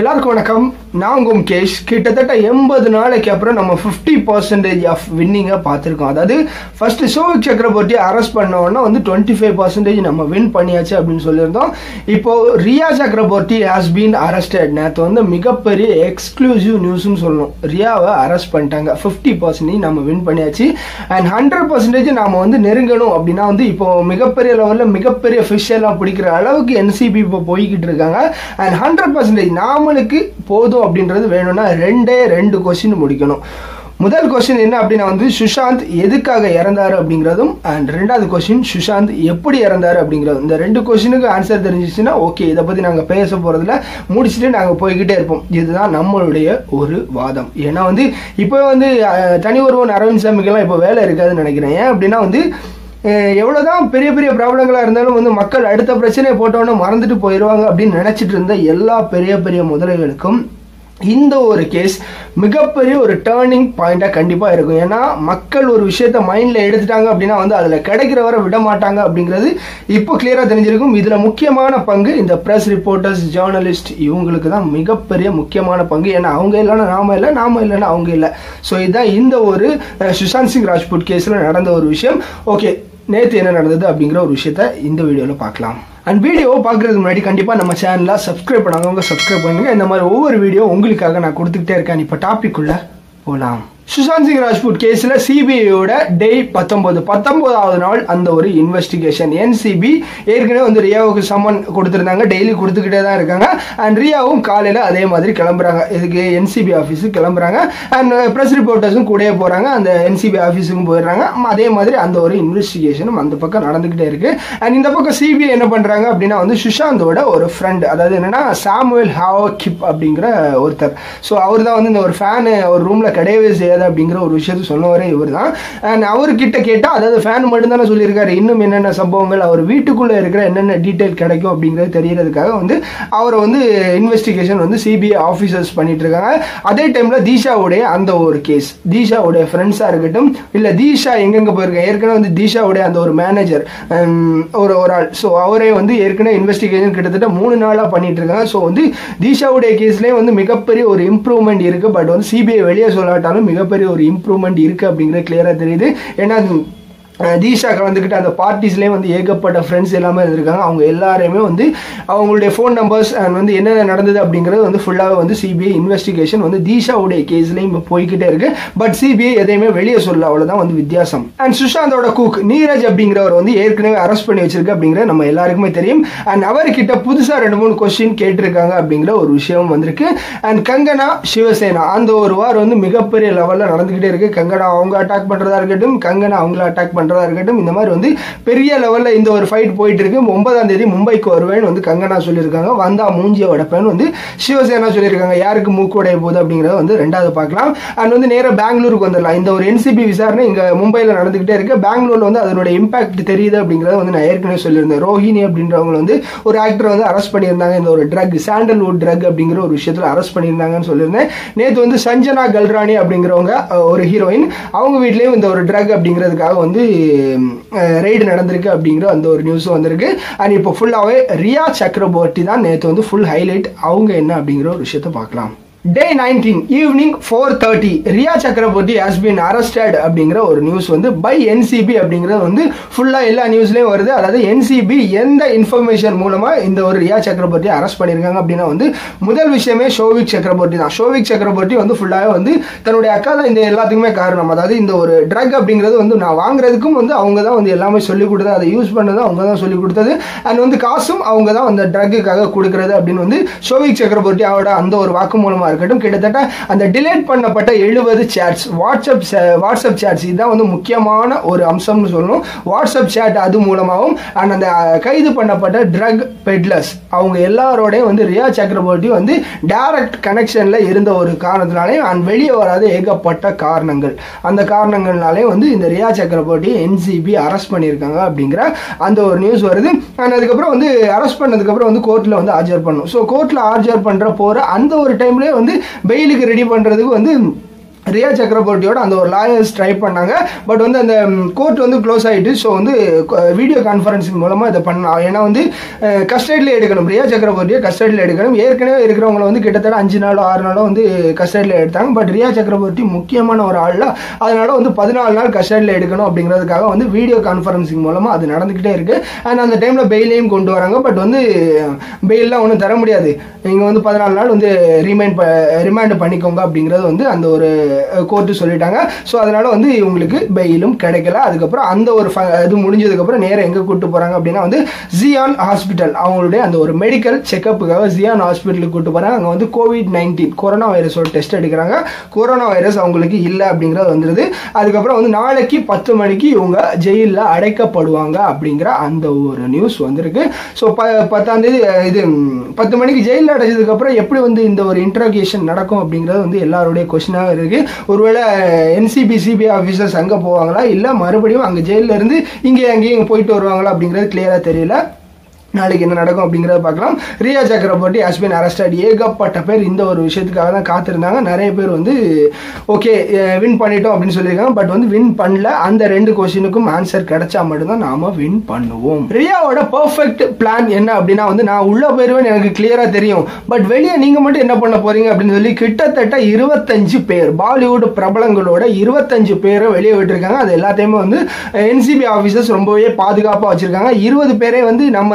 எல்லாருக்கும் வணக்கம். நான் உங்க முகேஷ் கிட்டத்தட்ட எண்பது நாளைக்கு அப்புறம் நம்ம ஃபிஃப்டி பர்சன்டேஜ் ஆஃப் வின்னிங்கை பார்த்துருக்கோம். அதாவது ஃபர்ஸ்ட் சோவிக் சக்கரவர்த்தி அரெஸ்ட் பண்ண உடனே வந்து டுவெண்ட்டி ஃபைவ் பர்சன்டேஜ் நம்ம வின் பண்ணியாச்சு அப்படின்னு சொல்லியிருந்தோம். இப்போ Riya Chakraborty has been arrested நேற்று வந்து மிகப்பெரிய எக்ஸ்க்ளூசிவ் நியூஸ்னு சொல்லணும். ரியாவை அரெஸ்ட் பண்ணிட்டாங்க. ஃபிஃப்டி பர்சன்டேஜ் நம்ம வின் பண்ணியாச்சு. அண்ட் ஹண்ட்ரட் பர்சன்டேஜ் நாம வந்து நெருங்கணும் அப்படின்னா வந்து இப்போ மிகப்பெரிய லெவலில் மிகப்பெரிய ஃபிஷ் எல்லாம் பிடிக்கிற அளவுக்கு என்சிபி இப்போ போய்கிட்டு இருக்காங்க. அண்ட் ஹண்ட்ரட் பர்சன்டேஜ் நாமளுக்கு போதும் அப்படின்றது வேணும்னா ரெண்டே ரெண்டு கொஸ்டின் முடிக்கணும். முதல் கொஸ்டின் என்ன அப்படின்னா வந்து சுஷாந்த் எதுக்காக இறந்தாரு அப்படிங்கிறதும் அண்ட் ரெண்டாவது கொஸ்டின் சுஷாந்த் எப்படி இறந்தாரு அப்படிங்கிறதும். இந்த ரெண்டு கொஸ்டினுக்கு ஆன்சர் தெரிஞ்சிச்சுன்னா ஓகே இதை பற்றி நாங்கள் பேச போகிறதுல முடிச்சுட்டு நாங்கள் போய்கிட்டே இருப்போம். இதுதான் நம்மளுடைய ஒரு வாதம். ஏன்னா வந்து இப்போ வந்து தனி ஒருவன் அரவிந்த் சாமிக்கெல்லாம் இப்போ வேலை இருக்காதுன்னு நினைக்கிறேன். ஏன் அப்படின்னா வந்து எவ்வளோதான் பெரிய பெரிய ப்ராப்ளங்களாக இருந்தாலும் வந்து மக்கள் அடுத்த பிரச்சனையை போட்டோன்னு மறந்துட்டு போயிடுவாங்க அப்படின்னு நினச்சிட்டு இருந்த எல்லா பெரிய பெரிய முதலைகளுக்கும் இந்த ஒரு கேஸ் மிகப்பெரிய ஒரு டேர்னிங் பாயிண்டாக கண்டிப்பாக இருக்கும். ஏன்னா மக்கள் ஒரு விஷயத்த மைண்டில் எடுத்துட்டாங்க அப்படின்னா வந்து அதில் கிடைக்கிற வரை விட மாட்டாங்க அப்படிங்கிறது இப்போ கிளியராக தெரிஞ்சிருக்கும். இதில் முக்கியமான பங்கு இந்த ப்ரெஸ் ரிப்போர்ட்டர்ஸ் ஜேர்னலிஸ்ட் இவங்களுக்கு தான் மிகப்பெரிய முக்கியமான பங்கு. ஏன்னா அவங்க இல்லைன்னா நாம இல்லை நாம இல்லைன்னா அவங்க இல்லை. ஸோ இதுதான் இந்த ஒரு சுஷாந்த் சிங் ராஜ்புட் கேஸில் நடந்த ஒரு விஷயம். ஓகே நேற்று என்ன நடந்தது அப்படிங்கிற ஒரு விஷயத்த இந்த வீடியோவில் பார்க்கலாம். அண்ட் வீடியோ பார்க்குறதுக்கு முன்னாடி கண்டிப்பாக நம்ம சேனலில் சப்ஸ்கிரைப் பண்ணாதவங்க சப்ஸ்கிரைப் பண்ணுங்கள் இந்த மாதிரி ஒவ்வொரு வீடியோ உங்களுக்காக நான் கொடுத்துக்கிட்டே இருக்கேன். இப்போ டாபிக் உள்ள போகலாம் சுஷாந்த் சிங் ராஜ்புட் கேஸில் சிபிஐயோட டே பத்தொம்போது பத்தொம்போதாவது நாள் அந்த ஒரு இன்வெஸ்டிகேஷன் என்சிபி ஏற்கனவே வந்து ரியாவுக்கு சம்மன் கொடுத்துருந்தாங்க. டெய்லி கொடுத்துக்கிட்டே தான் இருக்காங்க. அண்ட் ரியாவும் காலையில் அதே மாதிரி கிளம்புறாங்க. இதுக்கு என்சிபி ஆஃபீஸுக்கு கிளம்புறாங்க. அண்ட் ப்ரெஸ் ரிப்போர்ட்டர்ஸும் கூடயே போகிறாங்க அந்த என்சிபி ஆஃபீஸுக்கும் போயிடுறாங்க. அதே மாதிரி அந்த ஒரு இன்வெஸ்டிகேஷனும் அந்த பக்கம் நடந்துக்கிட்டே இருக்குது அண்ட் இந்த பக்கம் சிபிஐ என்ன பண்ணுறாங்க அப்படின்னா வந்து சுஷாந்தோட ஒரு ஃப்ரெண்ட் அதாவது என்னென்னா சாமுவேல் ஹாவோ கிப் அப்படிங்கிற ஒருத்தர். ஸோ அவர் தான் வந்து இந்த ஒரு ஃபேனு ஒரு ரூமில் கிடையவே செய்யாது அப்படிங்கிற ஒரு விஷயத்த சொன்னவரே இவர் தான் அண்ட் அவர்கிட்ட கேட்டால் அதாவது ஃபேன் மட்டும் தானே சொல்லியிருக்காரு. இன்னும் என்னென்ன சம்பவங்கள் அவர் வீட்டுக்குள்ளே இருக்கிற என்னென்ன டீட்டெயில் கிடைக்கும் அப்படிங்கிறது தெரியறதுக்காக வந்து அவரை வந்து இன்வெஸ்டிகேஷன் வந்து சிபிஐ ஆஃபீஸர்ஸ் பண்ணிட்டு இருக்காங்க அதே டைமில் தீஷாவுடைய அந்த ஒரு கேஸ் தீஷாவுடைய ஃப்ரெண்ட்ஸாக இருக்கட்டும் இல்லை தீஷா எங்கெங்கே போயிருக்கேன் ஏற்கனவே வந்து தீஷாவுடைய அந்த ஒரு மேனேஜர் um, ஒரு ஒரு ஆள். ஸோ அவரே வந்து ஏற்கனவே இன்வெஸ்டிகேஷன் கிட்டத்தட்ட மூணு நாளாக பண்ணிட்டு இருக்காங்க ஸோ வந்து தீஷாவுடைய கேஸ்லேயே வந்து மிகப்பெரிய ஒரு இம்ப்ரூவ்மெண்ட் இருக்கு. பட் வந்து சிபிஐ வெளியே சொல்லாட்டாலும் மிகப்பெரிய ஒரு இம்ப்ரூவ்மெண்ட் இருக்கு அப்படிங்கிறது கிளியராக தெரியுது. ஏன்னா அது தீஷா கலந்துக்கிட்ட அந்த பார்ட்டிஸ்லேயே வந்து ஏகப்பட்ட ஃப்ரெண்ட்ஸ் எல்லாமே இருந்திருக்காங்க. அவங்க எல்லாரையுமே வந்து அவங்களுடைய ஃபோன் நம்பர்ஸ் அண்ட் வந்து என்னென்ன நடந்தது அப்படிங்கிறது வந்து ஃபுல்லாகவே வந்து சிபிஐ இன்வெஸ்டிகேஷன் வந்து தீஷாவுடைய கேஸ்லேயும் இப்போ போய்கிட்டே இருக்கு. பட் சிபிஐ எதையுமே வெளியே சொல்ல அவ்வளோதான் வந்து வித்தியாசம். அண்ட் சுஷாந்தோட குக் நீரஜ் அப்படிங்கிறவர் வந்து ஏற்கனவே அரெஸ்ட் பண்ணி வச்சிருக்கு அப்படிங்கிற நம்ம எல்லாருக்குமே தெரியும். அண்ட் அவர்கிட்ட புதுசாக ரெண்டு மூணு கொஸ்டின் கேட்டிருக்காங்க அப்படிங்கிற ஒரு விஷயம் வந்திருக்கு. அண்ட் கங்கனா சிவசேனா அந்த ஒரு வார் வந்து மிகப்பெரிய லெவலில் நடந்துக்கிட்டே இருக்கு. கங்கனா அவங்க அட்டாக் பண்ணுறதா இருக்கட்டும் கங்கனா அவங்கள அட்டாக் பண்ணுறதா இருக்கட்டும் இந்த மாதிரி வந்து பெரிய லெவலில் இந்த ஒரு ஃபைட் போயிட்டு இருக்கு ஒன்பதாம் தேதி மும்பைக்கு வருவேன் வந்து கங்கனா சொல்லியிருக்காங்க. வந்தா மூஞ்சிய உடைப்பேன்னு வந்து சிவசேனா சொல்லியிருக்காங்க. யாருக்கு மூக்குடைய போகுது அப்படிங்கிறத வந்து ரெண்டாவது பார்க்கலாம். அண்ட் வந்து நேராக பெங்களூருக்கு வந்துடலாம். இந்த ஒரு என்சிபி விசாரணை இங்கே மும்பையில் நடந்துக்கிட்டே இருக்கு. பெங்களூரில் வந்து அதனோட இம்பாக்ட் தெரியுது அப்படிங்கிறத வந்து நான் ஏற்கனவே சொல்லியிருந்தேன். ரோஹிணி அப்படின்றவங்க வந்து ஒரு ஆக்டரை வந்து அரெஸ்ட் பண்ணியிருந்தாங்க. இந்த ஒரு ட்ரக் சாண்டல்வுட் ட்ரக் அப்படிங்கிற ஒரு விஷயத்தில் அரெஸ்ட் பண்ணியிருந்தாங்கன்னு சொல்லியிருந்தேன். நேற்று வந்து சஞ்சனா கல்ராணி அப்படிங்கிறவங்க ஒரு ஹீரோயின் அவங்க வீட்லேயும் இந்த ஒரு ட்ரக் அப்படிங்கிறதுக்காக வந்து ரெய்டு நடந்திருக்கு அப்படிங்கிற அந்த ஒரு நியூஸும் வந்திருக்கு. அண்ட் இப்போ ஃபுல்லாகவே ரியா சக்கரவர்த்தி தான் நேற்று வந்து ஃபுல் ஹைலைட் அவங்க என்ன அப்படிங்கிற ஒரு விஷயத்தை பார்க்கலாம். Day nineteen evening four thirty Rhea Chakraborty has been arrested அப்படிங்கிற ஒரு நியூஸ் வந்து பை என்சிபி அப்படிங்கிறது வந்து ஃபுல்லாக எல்லா நியூஸ்லேயும் வருது. அதாவது என்சிபி எந்த இன்ஃபர்மேஷன் மூலமாக இந்த ஒரு ரியா சக்கரவர்த்தி அரெஸ்ட் பண்ணியிருக்காங்க அப்படின்னா வந்து முதல் விஷயமே ஷோவிக் சக்கரவர்த்தி தான். ஷோவிக் சக்கரவர்த்தி வந்து ஃபுல்லாகவே வந்து தன்னுடைய அக்கா தான் இந்த எல்லாத்துக்குமே காரணம். அதாவது இந்த ஒரு ட்ரக் அப்படிங்கிறது வந்து நான் வாங்குறதுக்கும் வந்து அவங்க தான் வந்து எல்லாமே சொல்லிக் கொடுத்தது அதை யூஸ் பண்ணது அவங்க தான் சொல்லிக் கொடுத்தது. அண்ட் வந்து காசும் அவங்க தான் அந்த ட்ரக்குக்காக கொடுக்கறது அப்படின்னு வந்து ஷோவிக் சக்கரவர்த்தி அவரோட அந்த ஒரு வாக்கு மூலமாக இருக்கட்டும். கிட்டத்தட்ட அந்த டிலேட் பண்ணப்பட்ட எழுபது சேட்ஸ் வாட்ஸ்அப் சே- வாட்ஸ்அப் சேட்ஸ் இதுதான் வந்து முக்கியமான ஒரு அம்சம்னு சொல்லணும். வாட்ஸ்அப் சேட் அது மூலமாகவும் அண்ட் அந்த கைது பண்ணப்பட்ட ட்ரக் பெட்லர்ஸ் அவங்க எல்லாரோடையும் வந்து ரியா சக்கரவர்த்தி வந்து டைரக்ட் கனெக்ஷனில் இருந்த ஒரு காரணத்தினாலையும் அண்ட் வெளியே வராத ஏகப்பட்ட காரணங்கள். அந்த காரணங்கள்னாலே வந்து இந்த ரியா சக்கரவர்த்தி என்சிபி அரெஸ்ட் பண்ணியிருக்காங்க அப்படிங்கிற அந்த ஒரு நியூஸ் வருது. அண்ட் அதுக்கப்புறம் வந்து அரெஸ்ட் பண்ணதுக்கப்புறம் வந்து கோர்ட்டில் வந்து ஆஜர் பண்ணும் ஸோ கோர்ட்டில் ஆஜர் பண்ணுற போகிற அந்த ஒரு டைம்லேயே வந்து பெயிலுக்கு ரெடி பண்ணுறதுக்கு வந்து ரியா சக்கரவர்த்தியோட அந்த ஒரு லாயர்ஸ் ட்ரை பண்ணாங்க. பட் வந்து அந்த கோர்ட் வந்து க்ளோஸ் ஆகிட்டு ஸோ வந்து வீடியோ கான்ஃபரன்சிங் மூலமாக இதை பண்ணலாம் ஏன்னா வந்து கஸ்டடியில் எடுக்கணும். ரியா சக்கரவர்த்தியை கஸ்டடியில் எடுக்கணும். ஏற்கனவே இருக்கிறவங்கள வந்து கிட்டத்தட்ட அஞ்சு நாளோ ஆறு நாளோ வந்து கஸ்டடியில் எடுத்தாங்க. பட் ரியா சக்கரவர்த்தி முக்கியமான ஒரு ஆளில் அதனால் வந்து பதினாலு நாள் கஸ்டடியில் எடுக்கணும் அப்படிங்கிறதுக்காக வந்து வீடியோ கான்ஃபரன்சிங் மூலமாக அது நடந்துக்கிட்டே இருக்குது அண்ட் அந்த டைமில் பெயிலையும் கொண்டு வராங்க. பட் வந்து பெயிலெலாம் ஒன்றும் தர முடியாது. நீங்கள் வந்து பதினாலு நாள் வந்து ரிமைண்ட் ரிமாண்ட் பண்ணிக்கோங்க அப்படிங்கிறது வந்து அந்த ஒரு கோர்ட்டு சொல்லிட்டாங்க. ஸோ அதனால வந்து இவங்களுக்கு பெயிலும் கிடைக்கல. அதுக்கப்புறம் அந்த ஒரு ஃப- இது முடிஞ்சதுக்கப்புறம் நேரம் எங்கே கூட்டு போகிறாங்க அப்படின்னா வந்து ஜியான் ஹாஸ்பிட்டல் அவங்களுடைய அந்த ஒரு மெடிக்கல் செக்கப்புக்காக ஜியான் ஹாஸ்பிட்டலுக்கு கூட்டு போகிறாங்க அங்கே வந்து கோவிட் நைன்டீன் கொரோனா வைரஸோட டெஸ்ட் எடுக்கிறாங்க. கொரோனா வைரஸ் அவங்களுக்கு இல்லை அப்படிங்கிறது வந்துடுது அதுக்கப்புறம் வந்து நாளைக்கு பத்து மணிக்கு இவங்க ஜெயிலில் அடைக்கப்படுவாங்க அப்படிங்கிற அந்த ஒரு நியூஸ் வந்திருக்கு. ஸோ ப பத்தாம் தேதி இது பத்து மணிக்கு ஜெயிலில் அடைச்சதுக்கப்புறம் எப்படி வந்து இந்த ஒரு இன்ட்ரோகேஷன் நடக்கும் அப்படிங்கிறது வந்து எல்லாருடைய கொஸ்டினாக இருக்கு. ஒருவேளை என்சிபி சிபிஐ ஆஃபீஸர்ஸ் அங்கே போவாங்களா? இல்லை மறுபடியும் அங்கே ஜெயிலில் இருந்து இங்கே அங்கேயும் போயிட்டு வருவாங்களா அப்படிங்கிறது கிளியராக தெரியல. நாளைக்கு என்ன நடக்கும் அப்படிங்கிறத பார்க்கலாம். ரியா சக்கரவர்த்தி ஹஸ் அரெஸ்டட் ஏகப்பட்ட பேர் இந்த ஒரு விஷயத்துக்காக தான் காத்திருந்தாங்க. நிறைய பேர் வந்து ஓகே வின் பண்ணிட்டோம் அப்படின்னு சொல்லியிருக்காங்க. பட் வந்து வின் பண்ணல. அந்த ரெண்டு கொஸ்டினுக்கும் ஆன்சர் கிடைச்சா மட்டும்தான் நாம வின் பண்ணுவோம். ரியாவோட பர்ஃபெக்ட் பிளான் என்ன அப்படின்னா வந்து நான் உள்ள போயிருவேன் எனக்கு கிளியரா தெரியும். பட் வெளியே நீங்க மட்டும் என்ன பண்ண போறீங்க அப்படின்னு சொல்லி கிட்டத்தட்ட இருபத்தஞ்சு பேர் பாலிவுட் பிரபலங்களோட இருபத்தஞ்சு பேரை வெளியே விட்டுருக்காங்க. அது எல்லாத்தையுமே வந்து என்சிபி ஆஃபீஸர்ஸ் ரொம்பவே பாதுகாப்பாக வச்சிருக்காங்க. இருபது பேரே வந்து நம்ம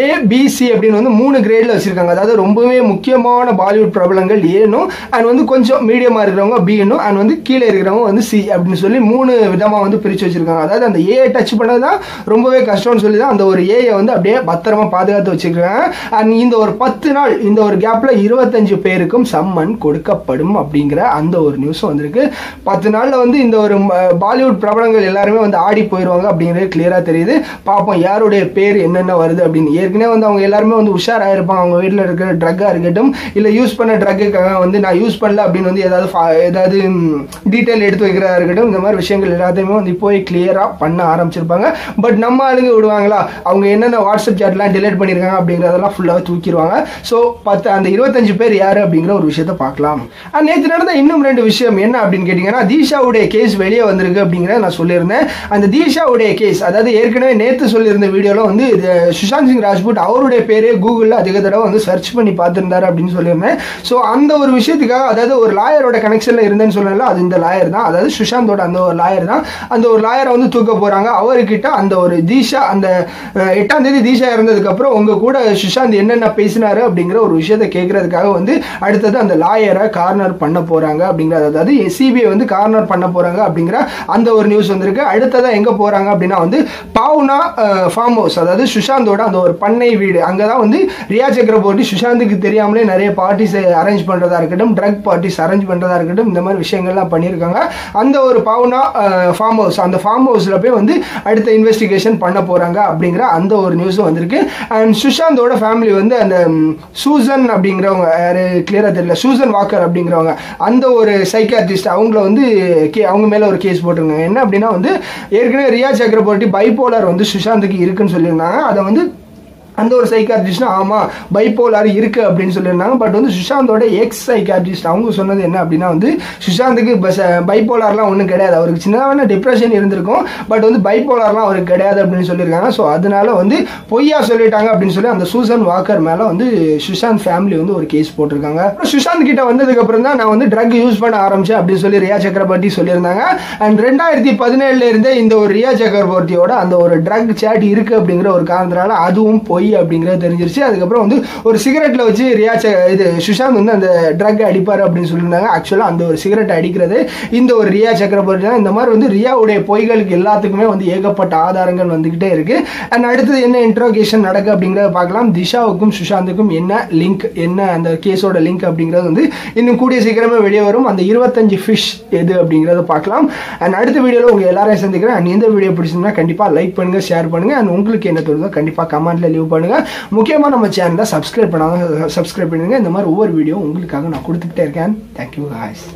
ஏ பிசி அப்படின்னு வந்து மூணு கிரேடில் வச்சிருக்காங்க. அதாவது ரொம்பவே முக்கியமான பாலிவுட் பிரபலங்கள் ஏனும் அண்ட் வந்து கொஞ்சம் மீடியமாக இருக்கிறவங்க பின்னும் அண்ட் வந்து கீழே இருக்கிறவங்க வந்து சி அப்படின்னு சொல்லி மூணு விதமாக வந்து பிரித்து வச்சுருக்காங்க. அதாவது அந்த ஏ டச் பண்ணது தான் ரொம்பவே கஷ்டம்னு சொல்லி தான் அந்த ஒரு ஏயை வந்து அப்படியே பத்திரமா பாதுகாத்து வச்சுருக்காங்க அண்ட் இந்த ஒரு பத்து நாள் இந்த ஒரு கேப்பில் இருபத்தஞ்சு பேருக்கும் சம்மன் கொடுக்கப்படும் அப்படிங்கிற அந்த ஒரு நியூஸும் வந்திருக்கு. பத்து நாளில் வந்து இந்த ஒரு பாலிவுட் பிரபலங்கள் எல்லாருமே வந்து ஆடி போயிடுவாங்க அப்படிங்கிறது கிளியராக தெரியுது. பார்ப்போம் யாருடைய பேர் என்னென்ன வருது அப்படின்னு ஏற்கனவே வந்து அவங்க எல்லாருமே வந்து உஷாராயிருப்பாங்க. அவங்க வீட்டில் இருக்கிற ட்ரக்காக இருக்கட்டும் இல்லை யூஸ் பண்ண ட்ரக்குக்காக வந்து நான் யூஸ் பண்ணல அப்படின்னு வந்து ஏதாவது ஏதாவது டீட்டெயில் எடுத்து வைக்கிறதா இருக்கட்டும் இந்த மாதிரி விஷயங்கள் எல்லாத்தையுமே வந்து போய் கிளியராக பண்ண ஆரம்பிச்சிருப்பாங்க. பட் நம்ம ஆளுங்க விடுவாங்களா? அவங்க என்னென்ன வாட்ஸ்அப் சாட்லாம் டிலேட் பண்ணியிருக்காங்க அப்படிங்கிறதெல்லாம் ஃபுல்லாக தூக்கிடுவாங்க. ஸோ பத்து அந்த இருபத்தஞ்சு பேர் யார் அப்படிங்கிற ஒரு விஷயத்த பார்க்கலாம். நேற்று நடந்த இன்னும் ரெண்டு விஷயம் என்ன அப்படின்னு கேட்டிங்கன்னா தீஷாவுடைய கேஸ் வெளியே வந்திருக்கு அப்படிங்கிறத நான் சொல்லியிருந்தேன். அந்த தீஷாவுடைய கேஸ் அதாவது ஏற்கனவே நேற்று சொல்லியிருந்த வீடியோவில் வந்து சுஷாந்த் சிங் ராஜ்புட் அவருடைய பேரே கூகுளில் அதிக தடவை வந்து சர்ச் பண்ணி பார்த்துருந்தாரு அப்படின்னு சொல்லியிருந்தேன். ஸோ அந்த ஒரு விஷயத்துக்காக அதாவது ஒரு லாயரோட கனெக்ஷனில் இருந்தேன்னு சொல்லல அது இந்த லாயர் தான். அதாவது சுஷாந்தோட அந்த ஒரு லாயர் தான். அந்த ஒரு லாயரை வந்து தூக்க போகிறாங்க அவர்கிட்ட அந்த ஒரு தீஷா அந்த எட்டாம் தேதி தீஷா இறந்ததுக்கப்புறம் அப்புறம் உங்க கூட சுஷாந்த் என்னென்ன பேசினாரு அப்படிங்கிற ஒரு விஷயத்தை கேட்கறதுக்காக வந்து அடுத்தது அந்த லாயரை கார்னர் பண்ண போறாங்க அப்படிங்கிற அதாவது சிபிஐ வந்து கார்னர் பண்ண போறாங்க அப்படிங்கிற அந்த ஒரு நியூஸ் வந்திருக்கு. அடுத்ததாக எங்க போறாங்க அப்படின்னா வந்து பாவ்னா ஃபார்ம் ஹவுஸ் அதாவது சுஷாந்தோட அந்த ஒரு பண்ணை வீடு. அங்கே தான் வந்து ரியா சக்கரவர்த்தி சுஷாந்துக்கு தெரியாமலே நிறைய பார்ட்டிஸ் அரேஞ்ச் பண்ணுறதா இருக்கட்டும் ட்ரக் பார்ட்டிஸ் அரேஞ்ச் பண்ணுறதா இருக்கட்டும் இந்த மாதிரி விஷயங்கள்லாம் பண்ணியிருக்காங்க. அந்த ஒரு பாவுனா ஃபார்ம் ஹவுஸ் அந்த ஃபார்ம் ஹவுஸில் போய் வந்து அடுத்த இன்வெஸ்டிகேஷன் பண்ண போகிறாங்க அப்படிங்கிற அந்த ஒரு நியூஸும் வந்திருக்கு. அண்ட் சுஷாந்தோட ஃபேமிலி வந்து அந்த சூசன் அப்படிங்கிறவங்க யாரு கிளியராக தெரியல சூசன் வாக்கர் அப்படிங்கிறவங்க அந்த ஒரு சைக்காட்ரிஸ்ட் அவங்கள வந்து கே அவங்க மேலே ஒரு கேஸ் போட்டிருந்தாங்க என்ன அப்படின்னா வந்து ஏற்கனவே ரியா சக்கரவர்த்தி பைப்போலார் வந்து சுஷாந்துக்கு இருக்குன்னு சொல்லியிருந்தாங்க. அதை வந்து அந்த ஒரு சைக்காட்ரிஸ்ட் ஆமா பைப்போலார் இருக்குது அப்படின்னு சொல்லியிருந்தாங்க. பட் வந்து சுஷாந்தோட எக்ஸ் சைக்காட்ரிஸ்ட் அவங்க சொன்னது என்ன அப்படின்னா வந்து சுஷாந்துக்கு பைப்போலார்லாம் ஒன்றும் கிடையாது. அவருக்கு சின்னதான டிப்ரெஷன் இருந்திருக்கும். பட் வந்து பைப்போலார்லாம் அவருக்கு கிடையாது அப்படின்னு சொல்லியிருக்காங்க. ஸோ அதனால வந்து பொய்யா சொல்லிட்டாங்க அப்படின்னு சொல்லி அந்த சூசன் வாக்கர் மேலே வந்து சுஷாந்த் ஃபேமிலி வந்து ஒரு கேஸ் போட்டிருக்காங்க. சுஷாந்த் கிட்ட வந்ததுக்கு அப்புறம் தான் நான் வந்து ட்ரக் யூஸ் பண்ண ஆரம்பிச்சேன் அப்படின்னு சொல்லி ரியா சக்கரவர்த்தி சொல்லியிருந்தாங்க. அண்ட் ரெண்டாயிரத்தி பதினேழுல இருந்தே இந்த ஒரு ரியா சக்கரவர்த்தியோட அந்த ஒரு ட்ரக் சேட் இருக்கு அப்படிங்கிற ஒரு காரணத்தினால அதுவும் பொய் அப்படிங்கிறது தெரிஞ்சிருச்சு. அதுக்கப்புறம் வந்து ஒரு சிகரெட்ல வச்சு ரியா ச- இது சுஷாந்த் வந்து அந்த ட்ரக் அடிப்பாரு அப்படின்னு சொல்லியிருந்தாங்க. ஆக்சுவலா அந்த ஒரு சிகரெட் அடிக்கிறது இந்த ஒரு ரியா சக்கரவர்த்தி தான். இந்த மாதிரி வந்து ரியாவுடைய பொய்களுக்கு எல்லாத்துக்குமே வந்து ஏகப்பட்ட ஆதாரங்கள் வந்துகிட்டே இருக்கு. அண்ட் அடுத்தது என்ன இன்ட்ரோகேஷன் நடக்கு அப்படிங்கிறத பார்க்கலாம். திஷாவுக்கும் சுஷாந்துக்கும் என்ன லிங்க் என்ன அந்த கேஸோட லிங்க் அப்படிங்கிறது வந்து இன்னும் கூடிய சீக்கிரமே வெளியே வரும். அந்த இருபத்தஞ்சு ஃபிஷ் எது அப்படிங்கிறத பார்க்கலாம். அண்ட் அடுத்த வீடியோவில் உங்கள் எல்லாரையும் சந்திக்கிறேன். அண்ட் எந்த வீடியோ பிடிச்சிருந்தா கண்டிப்பாக லைக் பண்ணுங்க ஷேர் பண்ணுங்க. அண்ட் உங்களுக்கு என்ன தோணுதோ கண்டிப்பாக கமெண்ட்ல லீவ் பண்ணுங்க. முக்கியமாக நம்ம சேனலை சப்ஸ்கிரைப் பண்ணாங்க சப்ஸ்கிரைப் பண்ணுங்க இந்த மாதிரி ஒவ்வொரு வீடியோ உங்களுக்காக நான் கொடுத்துக்கிட்டே இருக்கேன். தேங்க்யூ ஹாய்ஸ்